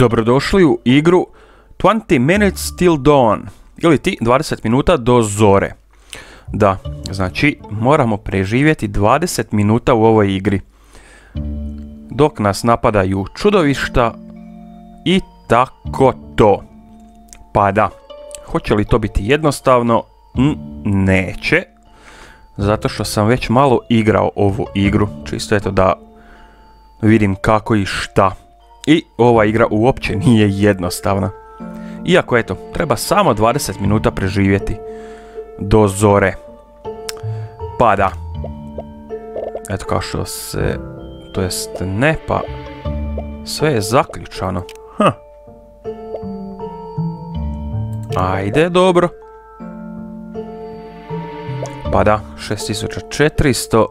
Dobrodošli u igru 20 minutes till dawn ili ti 20 minuta do zore. Da, znači moramo preživjeti 20 minuta u ovoj igri. Dok nas napadaju čudovišta i tako to. Pa da, hoće li to biti jednostavno? neće. Zato što sam već malo igrao ovu igru. Čisto eto da vidim kako i šta. I ova igra uopće nije jednostavna. Iako eto, treba samo 20 minuta preživjeti do zore. Pa da. Eto kao što se... To jest ne, pa... Sve je zaključano. Hm. Ajde, dobro. Pa da, 6400.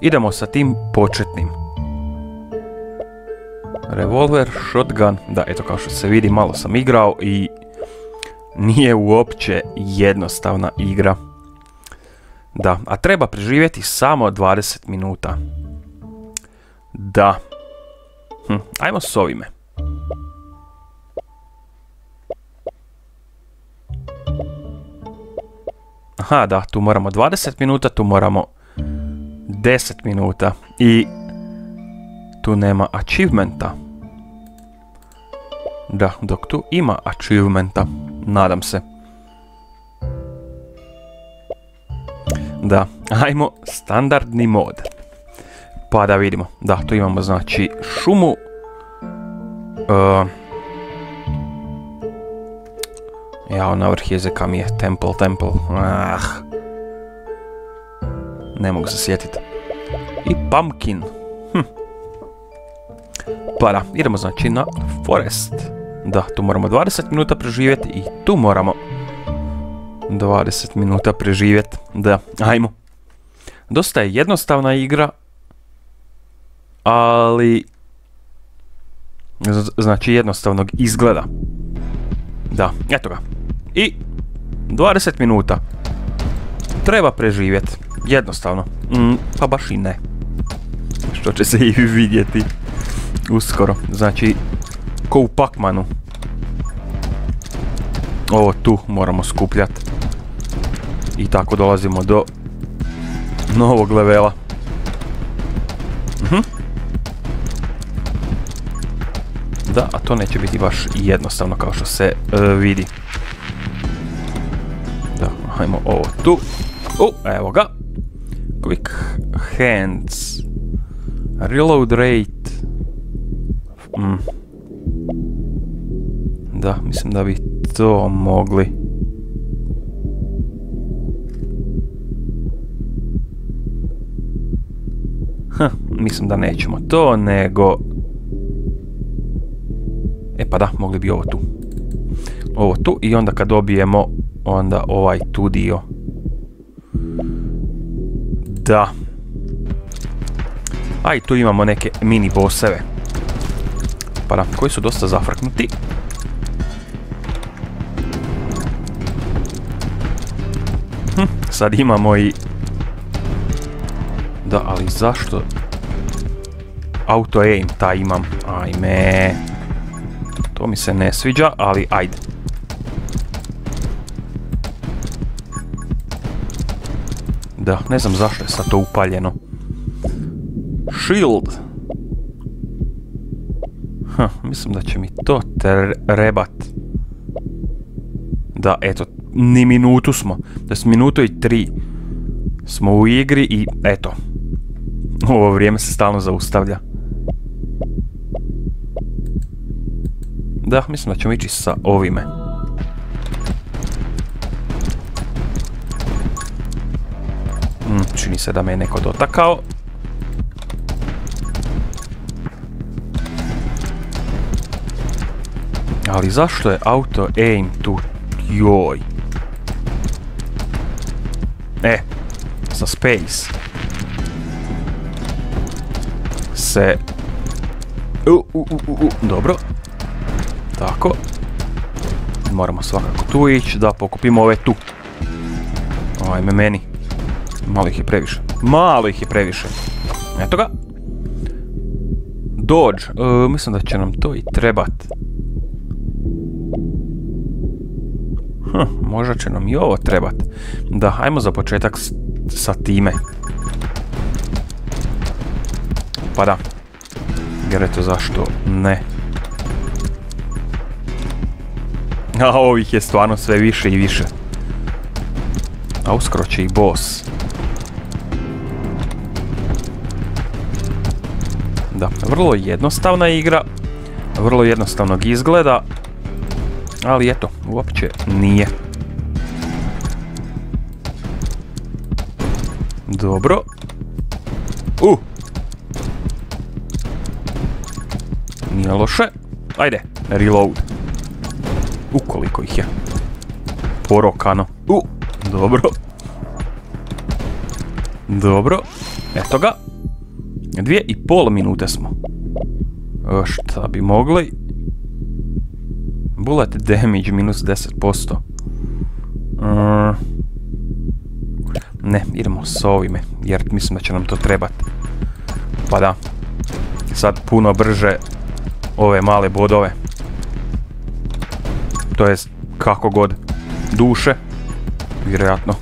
Idemo sa tim početnim. Revolver, shotgun, da eto kao što se vidi malo sam igrao i nije uopće jednostavna igra. Da, a treba preživjeti samo 20 minuta. Da. Hm, ajmo s ovime. Aha, da, tu moramo 20 minuta, tu moramo 10 minuta. I tu nema achievementa. Da, dok tu ima achievementa. Nadam se. Da, ajmo standardni mod. Pa da vidimo. Da, tu imamo znači šumu. Uh, jao, na vrh jezika mi je temple, temple. Ah. Ne mogu se sjetiti. I pumpkin. Hm. Pa da, idemo znači na forest. Da, tu moramo 20 minuta preživjeti i tu moramo 20 minuta preživjeti. Da, ajmo. Dosta je jednostavna igra, ali znači jednostavnog izgleda. Da, eto ga. I 20 minuta. Treba preživjeti. Jednostavno. Mm, pa baš i ne. Što će se i vidjeti. Uskoro. Znači, ko u Pakmanu. Ovo tu moramo skupljati. I tako dolazimo do novog levela. Mhm. Da, a to neće biti baš jednostavno kao što se e, vidi. Da, hajmo ovo tu. U, evo ga. Quick hands. Reload rate. Mm. Da, mislim da bi to mogli. Hm, mislim da nećemo to, nego... E pa da, mogli bi ovo tu. Ovo tu i onda kad dobijemo onda ovaj tu dio. Da. A i tu imamo neke mini bosseve. Pa da, koji su dosta zafrknuti. Hm, sad imamo i... Da, ali zašto? Auto aim, taj imam. Ajme. To mi se ne sviđa, ali ajde. Da, ne znam zašto je sad to upaljeno. Shield. Ha, mislim da će mi to trebat. Da, eto, ni minutu smo. Da s minuto i tri smo u igri i eto. Ovo vrijeme se stalno zaustavlja. Da, mislim da ćemo ići sa ovime. Hmm, čini se da me je neko dotakao. Ali zašto je auto aim tu? Joj. E, sa space se... U, u, u, u, dobro. Tako. Moramo svakako tu ići da pokupimo ove tu. Ajme meni. Malo ih je previše. Malo ih je previše. Eto ga. Dodge. Mislim da će nam to i trebat. Hm, možda će nam i ovo trebat. Da, ajmo za početak sa time. Pa da. Jer zašto ne. A ovih je stvarno sve više i više. A uskoro će i boss. Da, vrlo jednostavna igra. Vrlo jednostavnog izgleda. Ali eto, uopće nije. Dobro. Uh! Nije loše. Ajde, reload. Ukoliko ih je. Porokano. U, dobro. Dobro. Eto ga. Dvije i pol minute smo. šta bi mogli? Bullet damage minus 10%. Mm. Ne, idemo s ovime, jer mislim da će nam to trebati. Pa da. Sad puno brže ove male bodove. To jest kako god duše. Vjerojatno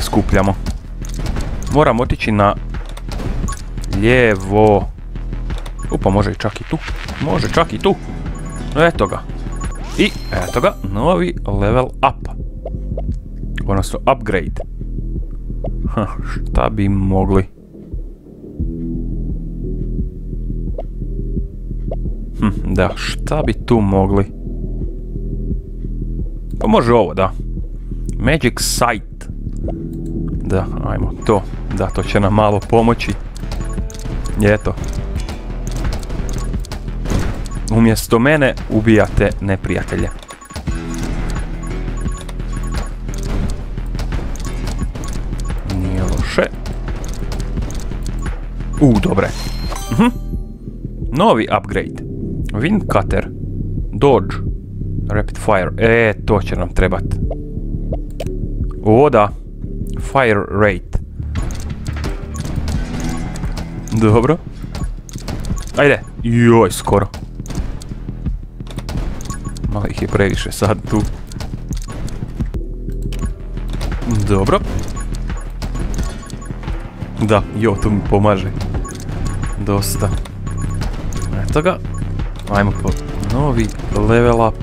skupljamo. Moram otići na lijevo. Upa, može i čak i tu. Može čak i tu. Eto ga. I eto ga, novi level up. Odnosno upgrade. Ha, šta bi mogli? Hm, da, šta bi tu mogli? Pa može ovo, da. Magic Sight. Da, ajmo to. Da, to će nam malo pomoći. Eto. Umjesto mene ubijate neprijatelje. Nije loše. U, dobre. Mhm. Novi upgrade. Wind Cutter. Dodge. Rapid Fire. E, to će nam trebat. O, da. Fire Rate. Dobro. Ajde. Joj, skoro. Malo ih je previše sad tu. Dobro. Da, jo, tu mi pomaže. Dosta. Eto ga. Ajmo po novi level up.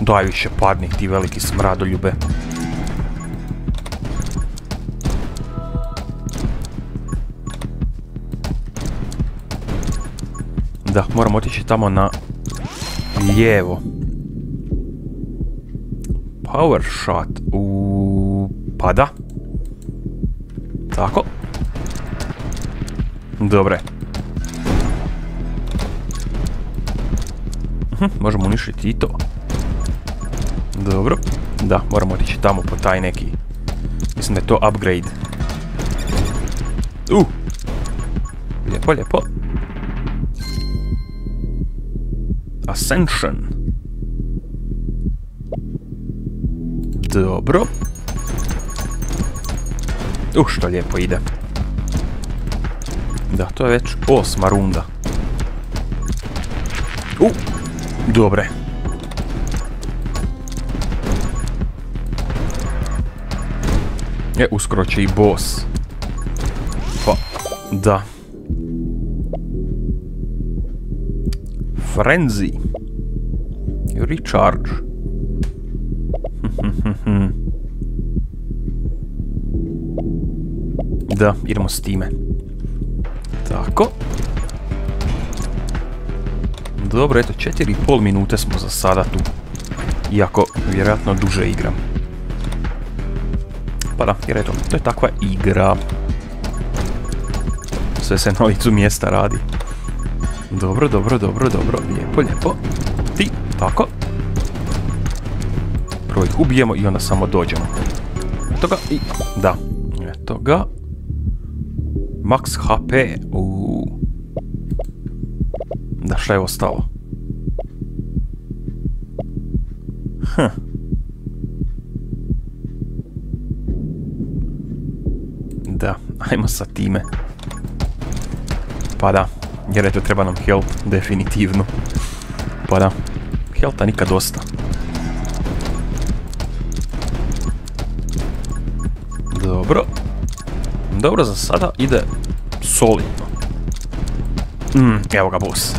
Daj više padni ti veliki smradoljube. Da, moram otići tamo na lijevo. Power shot. U pada. Tako. Dobre. Mhm, možemo uništiti i to. Dobro. Da, moramo otići tamo po taj neki... Mislim da je to upgrade. Uh! Lijepo, lijepo. Ascension. Dobro. Uh, što lijepo ide. Da, to je već osma runda. Uh, dobre. E, uskoro će i boss. Pa, da. Frenzy. Recharge. da, idemo s time. Tako. Dobro, eto, 4,5 minute smo za sada tu. Iako, vjerojatno duže igram. Pa da, jer eto, to je takva igra. Sve se na licu mjesta radi. Dobro, dobro, dobro, dobro. Lijepo, lijepo. Ti, tako. Prvo ih ubijemo i onda samo dođemo. Eto ga i... Da. Eto ga. Max HP. Uuu. Da, šta je ostalo? Hm. Da, ajmo sa time. Pa da, jer eto treba nam health, definitivno. Pa da, skelta nikad dosta? Dobro. Dobro, za sada ide solidno. Mm, evo ga boss.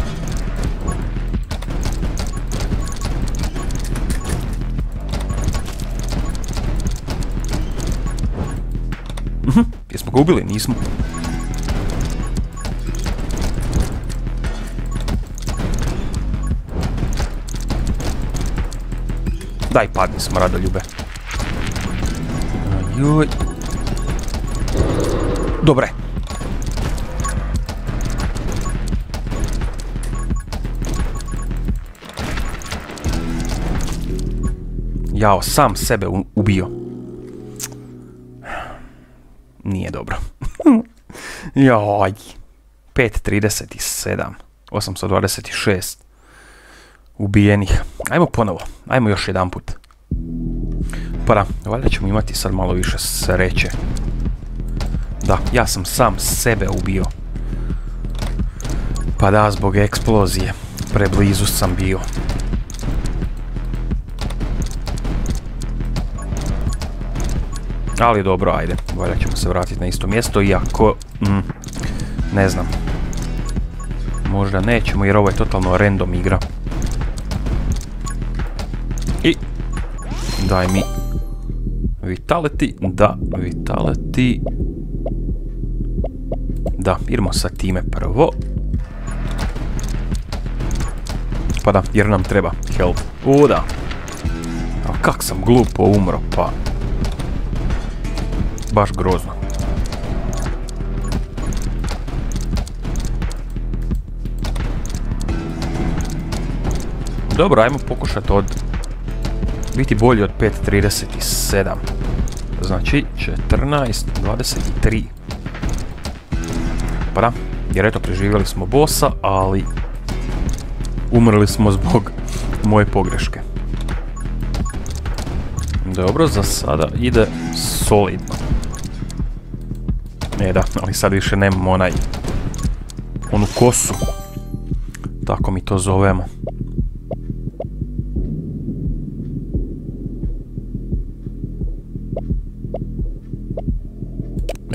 Mhm, jesmo ga ubili? Nismo. Daj padni smradoljube. Joj. Dobre. Jao, sam sebe ubio. Nije dobro. Joj. 5.37. 826 ubijenih. Ajmo ponovo. Ajmo još jedan put. Pa da, valjda ćemo imati sad malo više sreće. Da, ja sam sam sebe ubio. Pa da, zbog eksplozije. Preblizu sam bio. Ali dobro, ajde. Valjda ćemo se vratiti na isto mjesto, iako... Mm, ne znam. Možda nećemo jer ovo je totalno random igra. Daj mi... Vitality, da, Vitality... Da, idemo sa time prvo. Pa da, jer nam treba health. U, da. A kak sam glupo umro, pa... Baš grozno. Dobro, ajmo pokušati od... Biti bolji od 5.37. Znači, 14.23. Pa da, jer eto, preživjeli smo bossa, ali... Umrli smo zbog moje pogreške. Dobro, za sada ide solidno. E da, ali sad više nemamo onaj... Onu kosu. Tako mi to zovemo.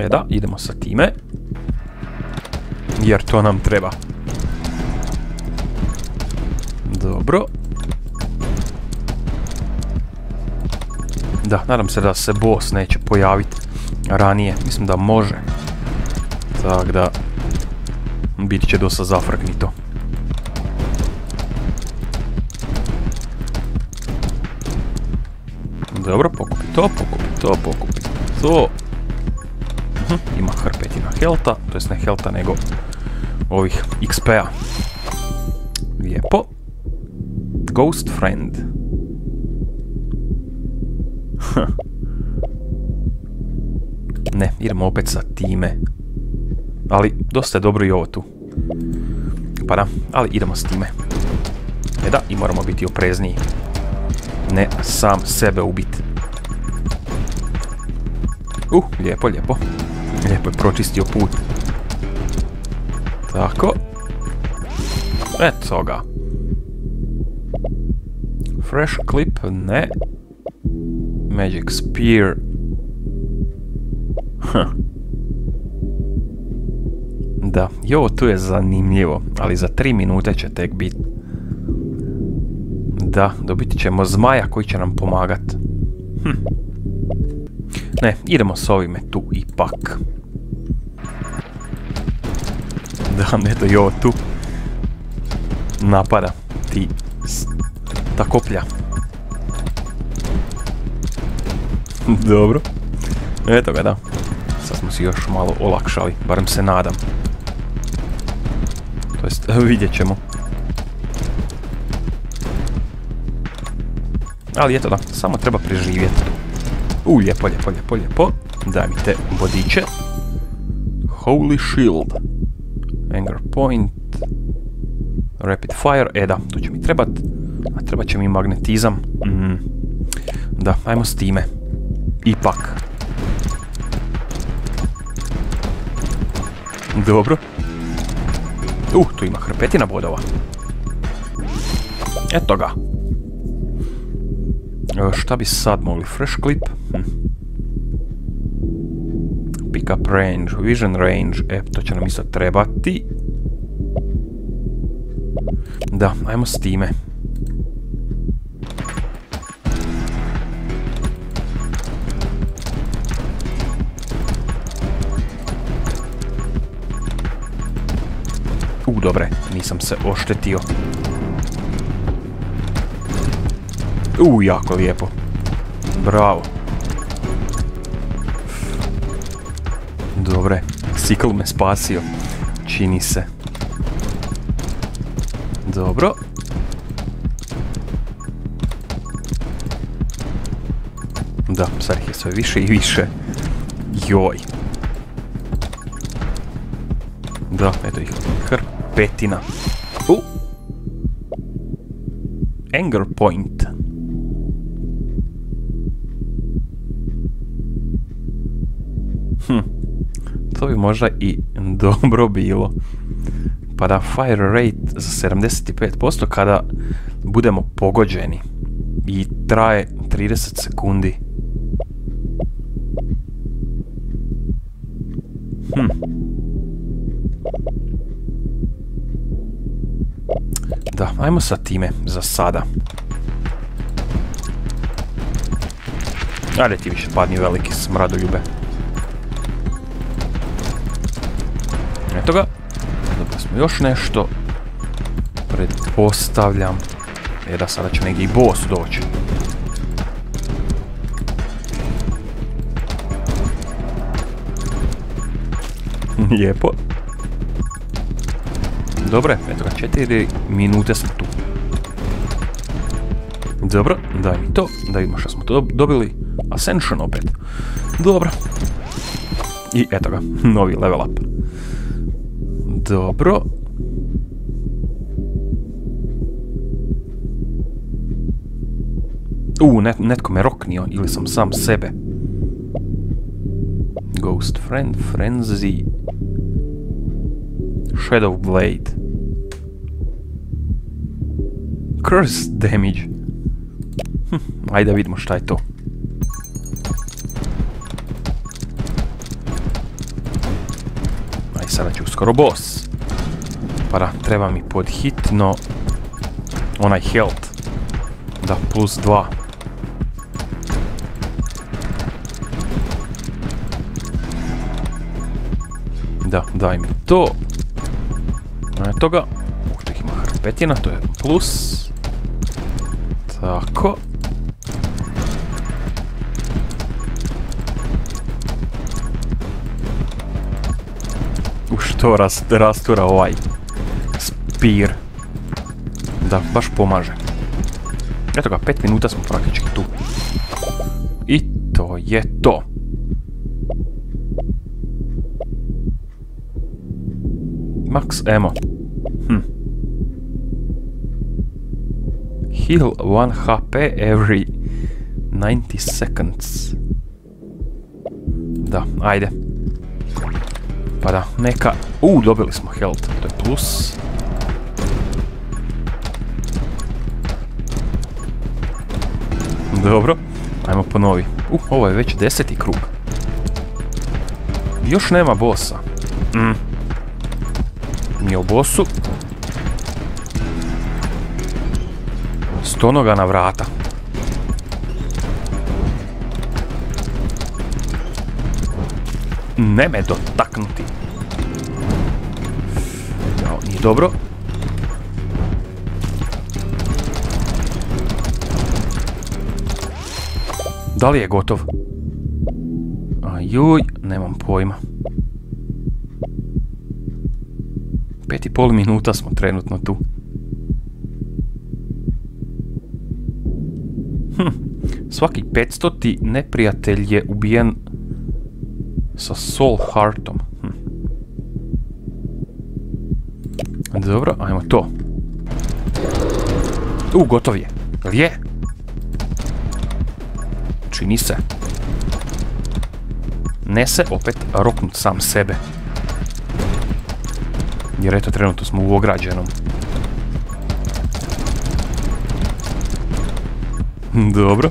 E da, idemo sa time. Jer to nam treba. Dobro. Da, nadam se da se boss neće pojaviti ranije. Mislim da može. Tako da... Bit će dosta zafrgnito. Dobro, pokupi to, pokupi to, pokupi to. Mhm, ima hrpetina helta, to jest ne helta nego ovih XP-a. Lijepo. Ghost Friend. Ne, idemo opet sa time. Ali, dosta je dobro i ovo tu. Pa da, ali idemo s time. E da, i moramo biti oprezniji. Ne sam sebe ubiti. Uh, lijepo, lijepo. Lijepo je pročistio put. Tako. Eto ga. Fresh clip, ne. Magic spear. Da, i ovo tu je zanimljivo, ali za 3 minute će tek biti. Da, dobiti ćemo zmaja koji će nam pomagat. Hm. Ne, idemo s ovime tu ipak. Da, eto i ovo tu. Napada. Ti... Ta koplja. Dobro. Eto ga, da. Sad smo si još malo olakšali, barem se nadam. To jest, vidjet ćemo. Ali eto da, samo treba preživjeti. U, lijepo, lijepo, lijepo, lijepo. Daj mi te vodiće. Holy Shield. Anger Point. Rapid Fire. E da, to će mi trebat. A trebat će mi magnetizam. Mm. Da, ajmo s time. Ipak. Dobro. Uh, tu ima hrpetina bodova. Eto ga. E, šta bi sad mogli? Fresh clip? Hm. Pickup range, vision range, e, to će nam isto trebati. Da, ajmo s time. U, dobre, nisam se oštetio. U, jako lijepo. Bravo. Dobre, Sikl me spasio. Čini se. Dobro. Da, sad ih je sve više i više. Joj. Da, eto ih hrpetina. U! Anger point. Možda i dobro bilo. Pa da fire rate za 75% kada budemo pogođeni. I traje 30 sekundi. Hm. Da, ajmo sa time za sada. Ajde ti više padni veliki smradoljube. Eto ga. Dobili smo još nešto. Pretpostavljam. E da, sada će negdje i boss doći. Lijepo. Dobre, eto ga, četiri minute smo tu. Dobro, daj mi to, da vidimo što smo to dobili. Ascension opet. Dobro. I eto ga, novi level up. Dobro. U, net, netko me roknio, ili sam sam sebe. Ghost Friend, Frenzy, Shadow Blade. Curse damage. Hm, ajde da vidimo šta je to. Sada ću uskoro boss. Pa da, treba mi pod hitno onaj health. Da, plus dva. Da, daj mi to. Eto ga. Ušte ima hrpetina, to je plus. U što rastura ovaj spir. Da, baš pomaže. Eto ga, pet minuta smo praktički tu. I to je to. Max ammo. Hm. Heal 1 HP every 90 seconds. Da, ajde. Pa da, neka... U, dobili smo health, to je plus. Dobro, ajmo ponovi. Uh, ovo je već deseti krug. Još nema bossa. Mm. Nije u bossu. Stonoga na vrata. Ne me dotaknuti. Jao, nije dobro. Da li je gotov? Ajuj, nemam pojma. Pet i pol minuta smo trenutno tu. Hm, svaki 500 neprijatelj je ubijen sa Soul Heartom. Hm. Dobro, ajmo to. U, gotov je. Jel je? Čini se. Ne se opet roknut sam sebe. Jer eto, trenutno smo u ograđenom. Dobro.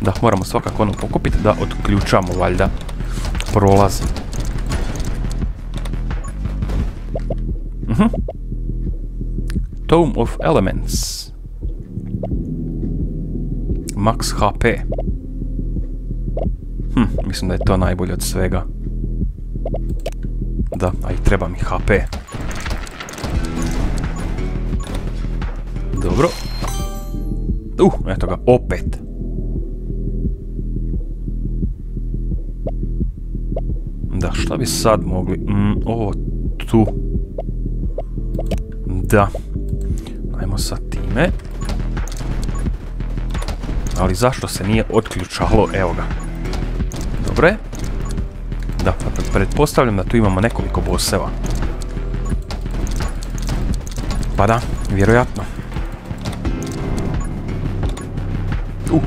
Da, moramo svakako ono pokupiti da otključamo, valjda, prolazi. Mhm. Tome of Elements. Max HP. Hm, mislim da je to najbolje od svega. Da, a i treba mi HP. Dobro. Uh, eto ga, opet. Šta bi sad mogli? Mm, ovo tu. Da. Ajmo sa time. Ali zašto se nije otključalo? Evo ga. Dobro je. Da, pa pretpostavljam da tu imamo nekoliko boseva. Pa da, vjerojatno. Uh,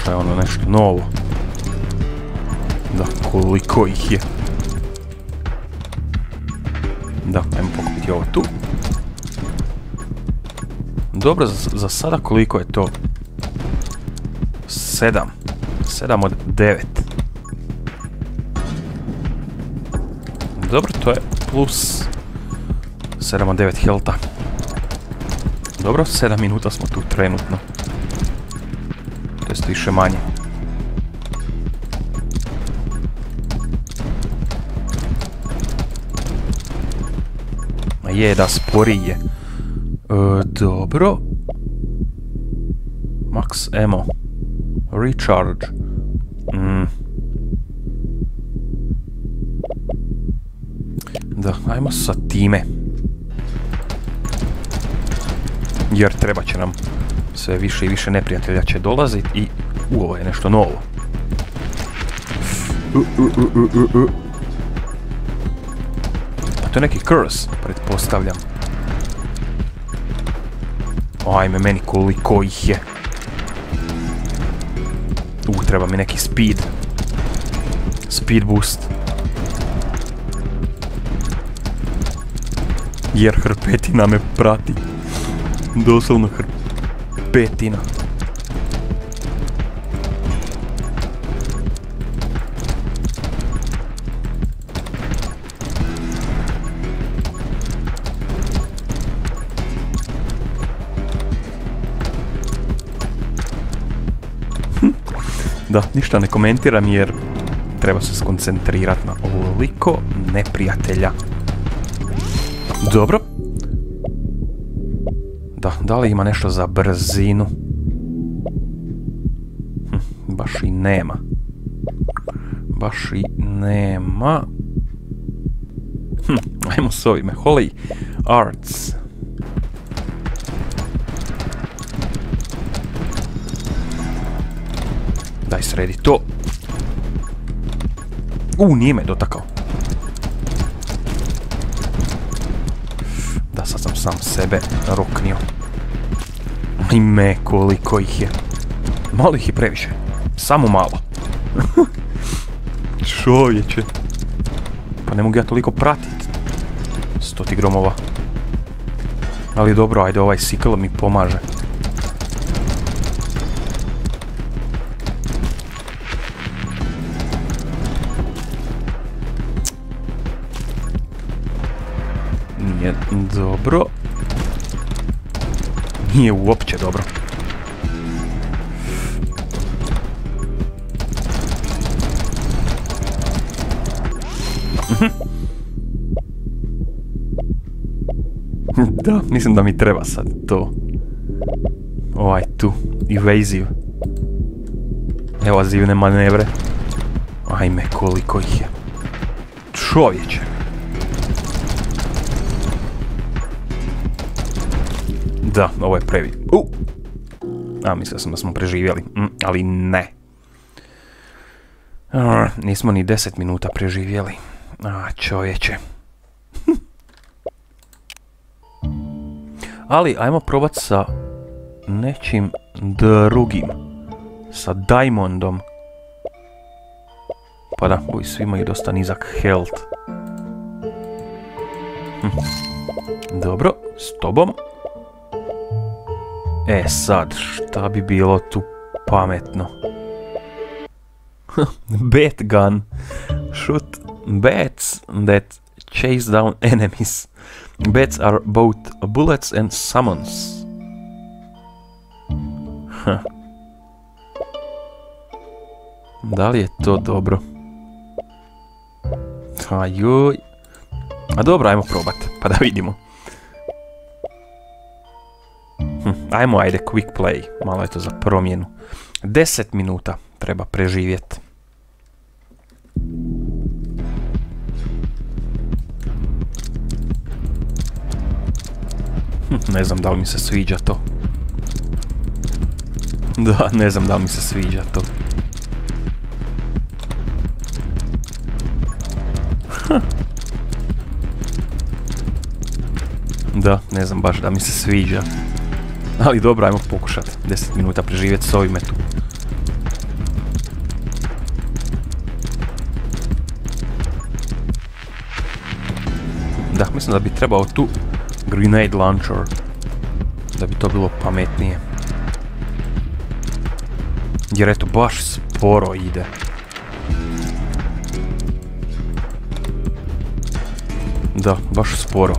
šta je ono nešto novo. Da, koliko ih je. Da, ajmo pokupiti ovo tu. Dobro, za, sada koliko je to? Sedam. Sedam od devet. Dobro, to je plus 7 od 9 helta. Dobro, 7 minuta smo tu trenutno. To jest više manje. Je da sporije. E, dobro. Max ammo. Recharge. Mm. Da, ajmo sa time. Jer treba će nam sve više i više neprijatelja će dolaziti i u, ovo je nešto novo. A to neki curse, pretpostavljam. Ajme, meni koliko ih je. U, treba mi neki speed. Speed boost. Jer hrpetina me prati. Doslovno hrpetina. Da, ništa ne komentiram jer treba se skoncentrirati na ovoliko neprijatelja. Dobro. Da, da li ima nešto za brzinu? Hm, baš i nema. Baš i nema. Hm, ajmo s ovime. Holy Arts. Daj sredi to. U, nije me dotakao. Da, sad sam sam sebe roknio. Ime, koliko ih je. Malo ih je previše. Samo malo. Čovječe. Pa ne mogu ja toliko pratit. Stoti gromova. Ali dobro, ajde, ovaj sikl mi pomaže. Dobro. Nije uopće dobro. Da, mislim da mi treba sad to. Ovaj tu, evasive. Evazivne manevre. Ajme, koliko ih je. Čovječe. Da, ovo je previ... U! A, mislio sam da smo preživjeli. Mm, ali ne. nismo ni 10 minuta preživjeli. A, čovječe. ali, ajmo probat sa nečim drugim. Sa Diamondom. Pa da, koji svi imaju dosta nizak health. Hm. Dobro, s tobom. E sad, šta bi bilo tu pametno? Bat gun. Shoot bats that chase down enemies. Bats are both bullets and summons. Da li je to dobro? A joj. A dobro, ajmo probat, pa da vidimo. Ajmo, ajde, quick play. Malo je to za promjenu. 10 minuta treba preživjeti. Hm, ne znam da li mi se sviđa to. Da, ne znam da li mi se sviđa to. Da, ne znam baš da mi se sviđa. Ali dobro, ajmo pokušati 10 minuta preživjeti s ovime tu. Da, mislim da bi trebao tu grenade launcher. Da bi to bilo pametnije. Jer eto, baš sporo ide. Da, baš sporo.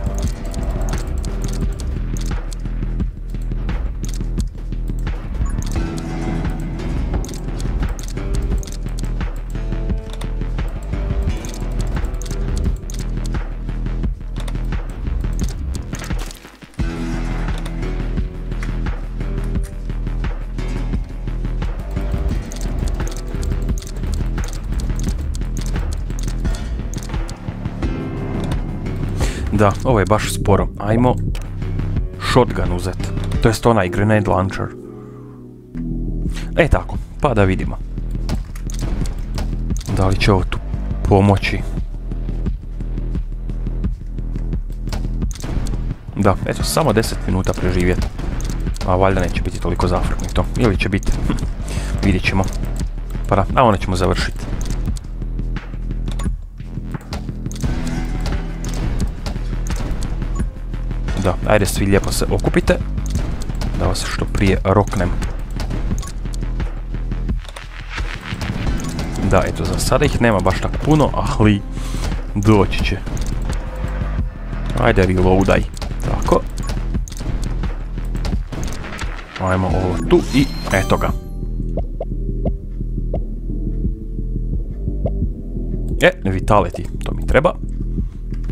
Da, ovo je baš sporo. Ajmo shotgun uzet. To jest onaj grenade launcher. E tako, pa da vidimo. Da li će ovo tu pomoći? Da, eto, samo 10 minuta preživjeti. A valjda neće biti toliko zafrknito. Ili će biti. Vidjet ćemo. Pa da, a onda ćemo završiti. Da, ajde svi lijepo se okupite. Da vas što prije roknem. Da, eto, za sada ih nema baš tako puno, ali doći će. Ajde, reloadaj. Tako. Ajmo ovo tu i eto ga. E, vitality, to mi treba.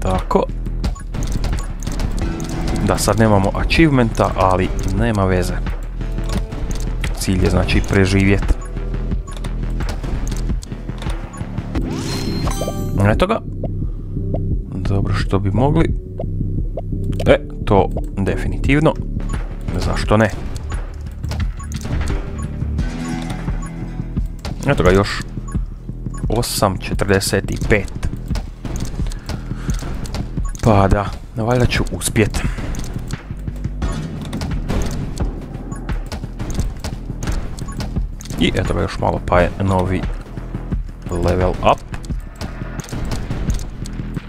Tako. Da, sad nemamo achievementa, ali nema veze. Cilj je znači preživjeti. Eto ga. Dobro, što bi mogli? E, to definitivno. Zašto ne? Eto ga još 8.45. Pa da, valjda ću uspjeti. Eto ga još malo pa je novi level up.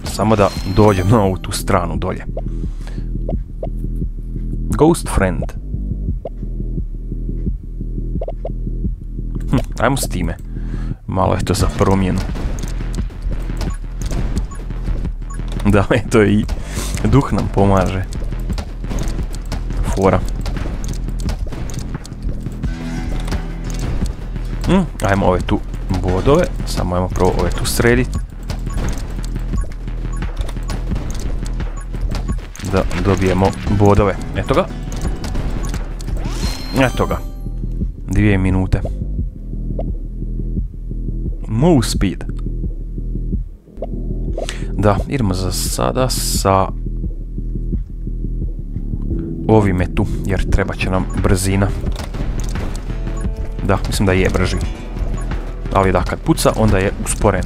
Samo da dođem na ovu tu stranu dolje. Ghost friend. Hm, ajmo s time. Malo je to za promjenu. Da, eto i duh nam pomaže. Fora. Hm, ajmo ove tu bodove, samo ajmo prvo ove tu srediti. Da dobijemo bodove. Eto ga. Eto ga. Dvije minute. Move speed. Da, idemo za sada sa ovime tu, jer treba će nam brzina. Da, mislim da je brži. Ali da, kad puca, onda je usporen.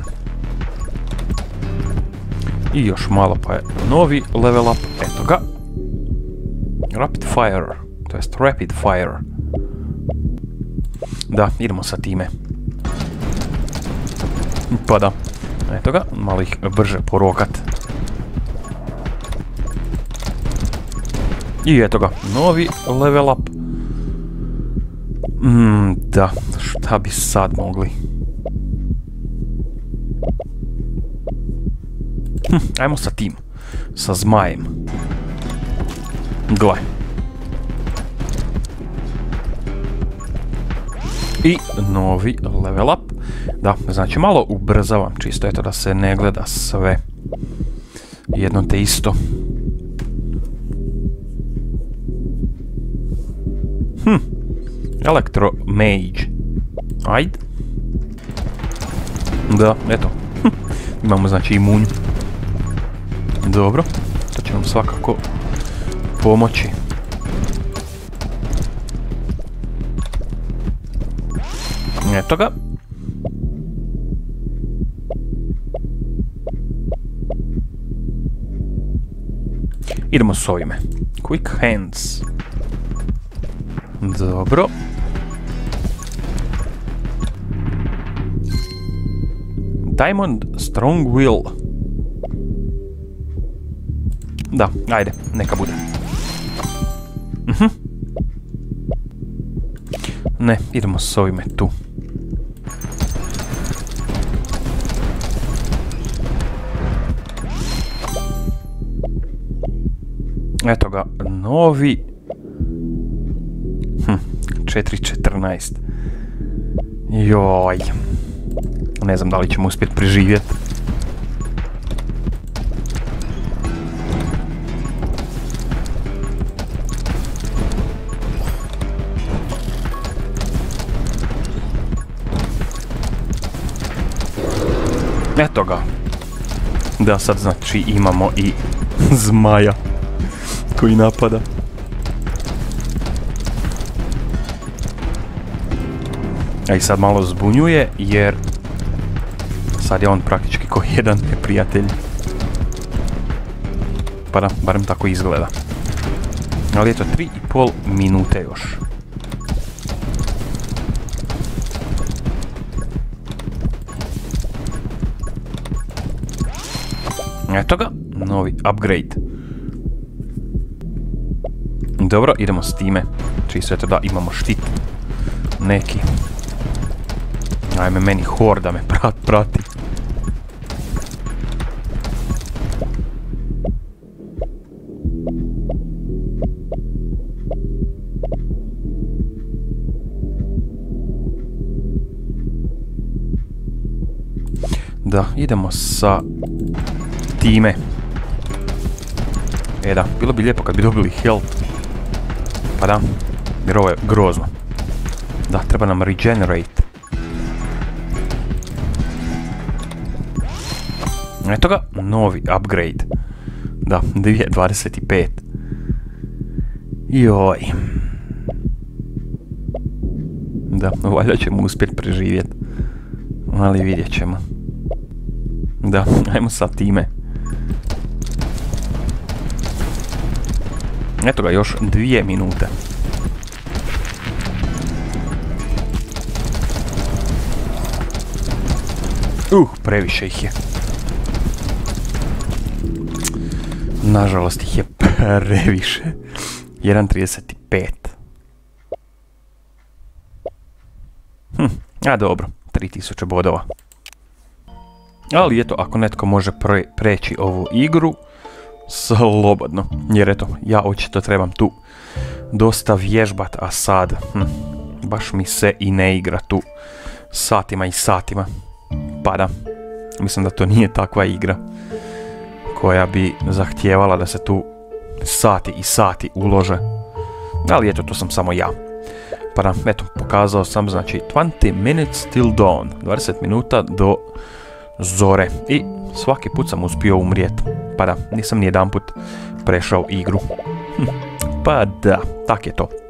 I još malo pa je novi level up. Eto ga. Rapid fire. To jest rapid fire. Da, idemo sa time. Pa da. Eto ga, malo ih brže porokat. I eto ga, novi level up. Mm, da, šta bi sad mogli? Hm, ajmo sa tim. sa zmajem. Gle. I novi level up. Da, znači malo ubrzavam čisto, eto da se ne gleda sve jedno te isto. Hm, Electro Mage. Ajde. Da, eto. Hm. Imamo znači i munju. Dobro, to će nam svakako pomoći. Eto ga. Idemo s ovime. Quick hands. Dobro. Diamond Strong Will. Da, ajde, neka bude. Mhm. Ne, idemo s ovime tu. Eto ga, novi... Hm, 4.14. Joj. Ne znam da li ćemo uspjeti preživjeti. Eto ga. Da, sad znači imamo i zmaja koji napada. A i sad malo zbunjuje jer sad je on praktički ko jedan neprijatelj. Pa da, barem tako izgleda. Ali eto, tri i pol minute još. Eto ga, novi upgrade. Dobro, idemo s time. Čisto eto da imamo štit. Neki. Ajme, meni horda me prat, prati. Da, idemo sa time. E da, bilo bi lijepo kad bi dobili health. Pa da, jer ovo je grozno. Da, treba nam regenerate. Eto ga, novi upgrade. Da, 25. Joj. Da, valjda ćemo uspjeti preživjeti. Ali vidjet ćemo. Da, ajmo sa time. Eto ga, još dvije minute. Uh, previše ih je. Nažalost ih je previše. 1.35. Hm, a dobro, 3000 bodova. Ali eto, ako netko može preći ovu igru, slobodno. Jer eto, ja očito trebam tu dosta vježbat, a sad, hm, baš mi se i ne igra tu satima i satima. Pa da, mislim da to nije takva igra koja bi zahtijevala da se tu sati i sati ulože. Ali eto, to sam samo ja. Pa eto, pokazao sam, znači, 20 minutes till dawn, 20 minuta do zore. I svaki put sam uspio umrijet. Pa da, nisam ni jedan put prešao igru. Hm, pa da, tak je to.